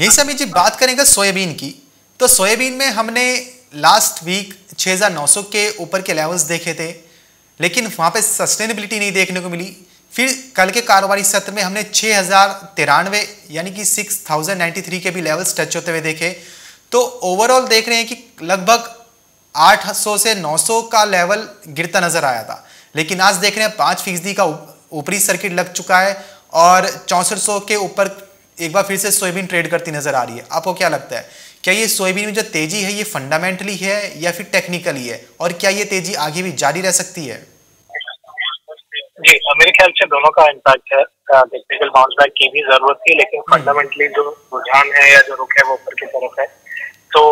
यही से अमित जी बात करेंगे सोयाबीन की। तो सोयाबीन में हमने लास्ट वीक 6,900 के ऊपर के लेवल्स देखे थे लेकिन वहाँ पे सस्टेनेबिलिटी नहीं देखने को मिली। फिर कल के कारोबारी सत्र में हमने छः हज़ार तिरानवे यानी कि सिक्स थाउज़ेंड नाइन्टी थ्री के भी लेवल्स टच होते हुए देखे। तो ओवरऑल देख रहे हैं कि लगभग 800 से 900 का लेवल गिरता नज़र आया था। लेकिन आज देख रहे हैं पाँच फ़ीसदी का ऊपरी सर्किट लग चुका है और चौंसठ के ऊपर एक बार फिर से सोयाबीन ट्रेड करती नज़र आ रही है। आपको क्या लगता है? क्या ये सोयाबीन में जो तेज़ी है ये फंडामेंटली है या फिर टेक्निकली है? और क्या ये तेज़ी आगे भी जारी रह सकती है? जी मेरे ख्याल से दोनों का इम्पैक्ट है। टेक्निकल बाउंस बैक की भी ज़रूरत थी लेकिन फंडामेंटली जो रुझान है या जो रुख है वो ऊपर की तरफ़ है। तो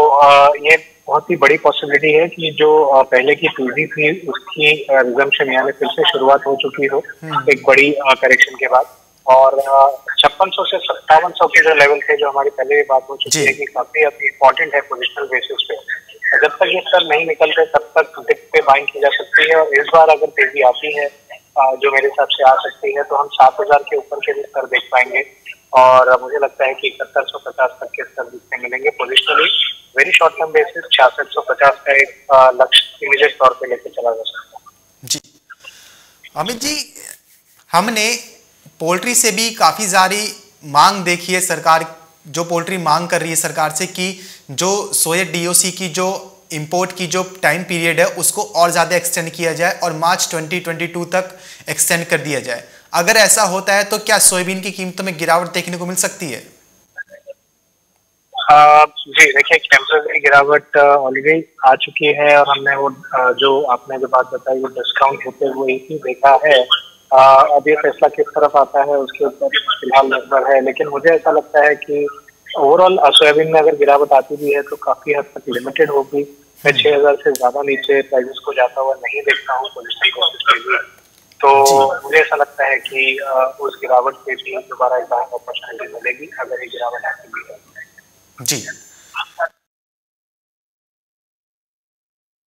ये बहुत ही बड़ी पॉसिबिलिटी है कि जो पहले की तेज़ी थी उसकी रिजम्पशन यानी फिर से शुरुआत हो चुकी हो हम्म। एक बड़ी करेक्शन के बाद। और छप्पन सौ से सत्तावन सौ के जो लेवल थे जो हमारी पहले बात हो चुकी है कि काफ़ी अभी इम्पोर्टेंट है पोजिशनल बेसिस पे। जब तक ये स्तर नहीं निकलते तब तक दिख पे बाइंग की जा सकती है और इस बार अगर तेज़ी आती है जो मेरे हिसाब से आ सकती है तो हम सात हज़ार के ऊपर के स्तर देख पाएँगे। और मुझे लगता है कि इकहत्तर सौ पचास तक के स्तर दिखने मिलेंगे positionally very short term basis छियासठ सौ पचास का एक लक्ष्य इमीडिएट तौर पर लेकर चला जा सकता है। जी। अमित जी हमने पोल्ट्री से भी काफ़ी सारी मांग देखी है सरकार, जो पोल्ट्री मांग कर रही है सरकार से कि जो सोए डीओसी की जो इंपोर्ट की जो टाइम पीरियड है, उसको और ज़्यादा एक्सटेंड किया जाए और मार्च 2022 तक एक्सटेंड कर दिया जाए। अगर ऐसा होता है तो क्या सोयाबीन की कीमतों में गिरावट देखने को मिल सकती है? जी, देखिए टेम्पररी गिरावट ऑलरेडी आ चुकी है और हमने वो जो आपने जो बात बताई, वो डिस्काउंट होते हुए ही देखा है। अब ये फैसला किस तरफ़ आता है उसके ऊपर फ़िलहाल निर्भर है। लेकिन मुझे ऐसा लगता है कि ओवरऑल सोयाबीन में अगर गिरावट आती भी है तो काफ़ी हद तक लिमिटेड होगी। मैं छह हज़ार से ज़्यादा नीचे प्राइजेस को जाता हुआ नहीं देखता हूँ पोजिशनल कोशिश के लिए तो मुझे ऐसा लगता है कि उस गिरावट से भी दोबारा एक बार अपॉर्चुनिटी मिलेगी अगर ये गिरावट आती भी है। जी।